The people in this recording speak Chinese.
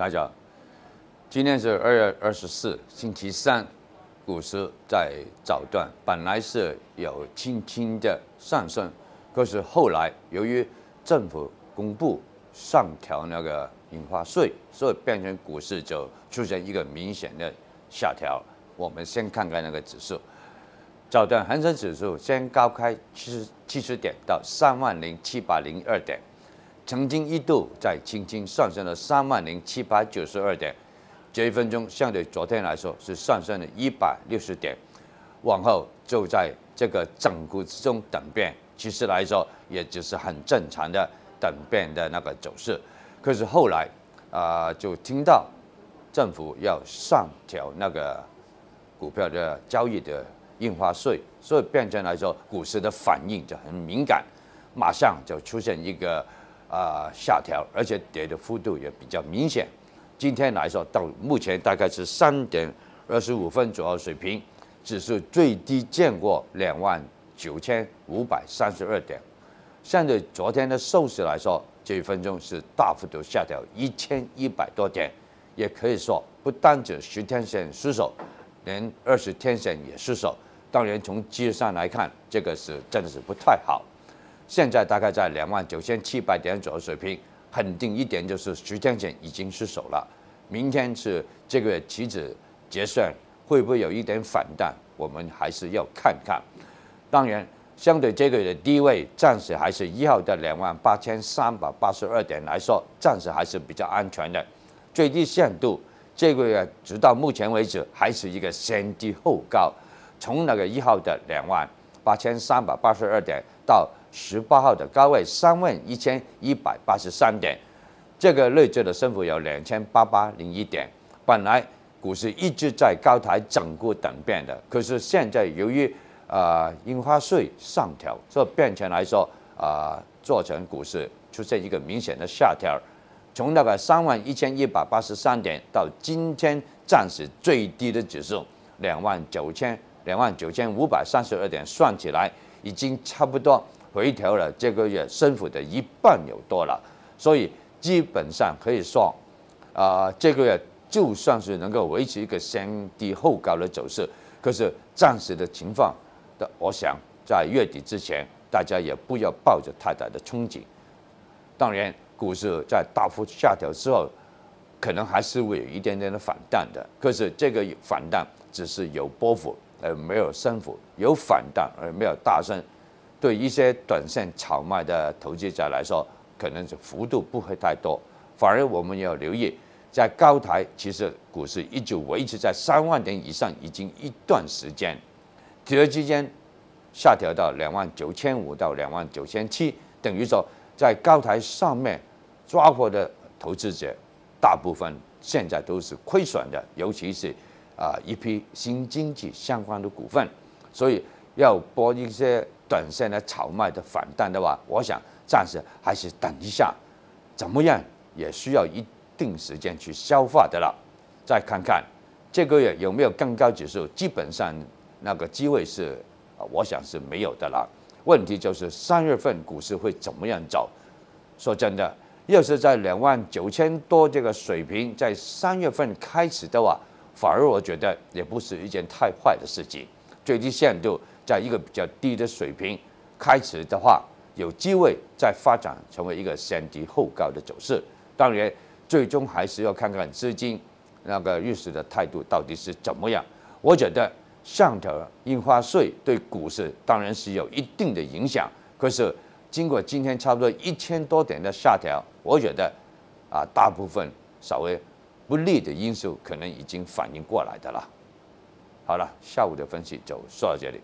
大家好，今天是二月二十四，星期三，股市在早段本来是有轻轻的上升，可是后来由于政府公布上调那个印花税，所以变成股市就出现一个明显的下调。我们先看看那个指数，早段恒生指数先高开七十七十点到三万零七百零二点。曾经一度在轻轻上升了三万零七百九十二点，这一分钟相对昨天来说是上升了一百六十点，往后就在这个整股之中等变，其实来说也只是很正常的等变的那个走势。可是后来啊，就听到政府要上调那个股票的交易的印花税，所以变成来说股市的反应就很敏感，马上就出现一个。啊，下调，而且跌的幅度也比较明显。今天来说，到目前大概是三点二十五分左右水平，指数最低见过两万九千五百三十二点。相对昨天的收市来说，这一分钟是大幅度下调一千一百多点，也可以说不单指十天线失守，连二十天线也失守。当然，从技术上来看，这个是真的是不太好。现在大概在两万九千七百点左右水平，肯定一点就是十天线已经失守了。明天是这个月期指结算，会不会有一点反弹？我们还是要看看。当然，相对这个月的低位，暂时还是一号的两万八千三百八十二点来说，暂时还是比较安全的。最低限度，这个月直到目前为止还是一个先低后高，从那个一号的两万八千三百八十二点到。十八号的高位三万一千一百八十三点，这个累计的升幅有两千八百零一点。本来股市一直在高台整固等变的，可是现在由于啊印花税上调，所以变成来说啊，做成股市出现一个明显的下调。从那个三万一千一百八十三点到今天暂时最低的指数两万九千两万九千五百三十二点，算起来已经差不多。回调了这个月升幅的一半有多了，所以基本上可以说，啊，这个月就算是能够维持一个先低后高的走势，可是暂时的情况的，我想在月底之前，大家也不要抱着太大的憧憬。当然，股市在大幅下调之后，可能还是会有一点点的反弹的，可是这个反弹只是有波幅而没有升幅，有反弹而没有大升。对一些短线炒卖的投资者来说，可能是幅度不会太多，反而我们要留意，在高台其实股市一直维持在三万点以上已经一段时间，突然之间下调到两万九千五到两万九千七，等于说在高台上面抓获的投资者，大部分现在都是亏损的，尤其是啊一批新经济相关的股份，所以要博一些。短线的炒卖的反弹的话，我想暂时还是等一下，怎么样也需要一定时间去消化的了。再看看这个月有没有更高指数，基本上那个机会是，我想是没有的了。问题就是三月份股市会怎么样走？说真的，要是在两万九千多这个水平，在三月份开始的话，反而我觉得也不是一件太坏的事情。最低限度。在一个比较低的水平开始的话，有机会再发展成为一个先低后高的走势。当然，最终还是要看看资金那个入市的态度到底是怎么样。我觉得上调印花税对股市当然是有一定的影响，可是经过今天差不多一千多点的下调，我觉得啊，大部分稍微不利的因素可能已经反应过来的了。好了，下午的分析就说到这里。